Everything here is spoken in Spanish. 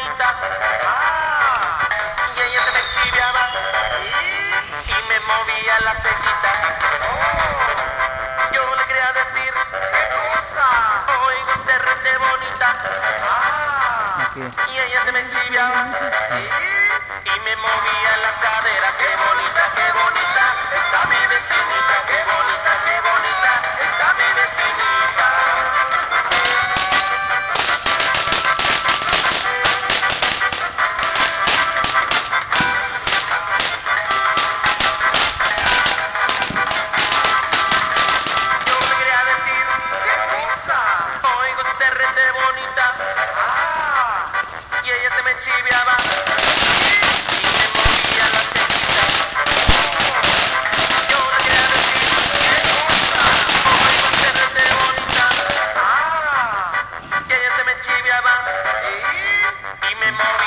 bonita. Ah, y ella se me chiviaba y, y me movía las cejitas. Oh, yo le quería decir, ¿qué cosa? Oiga usted rete bonita. Ah, y ella se me chiviaba y, chiviaba y me movía la piernitas. Yo le quería decir, ¿qué cosa? Como encontré desde bonita. Ah, y ella se me chiviaba y, y me movía.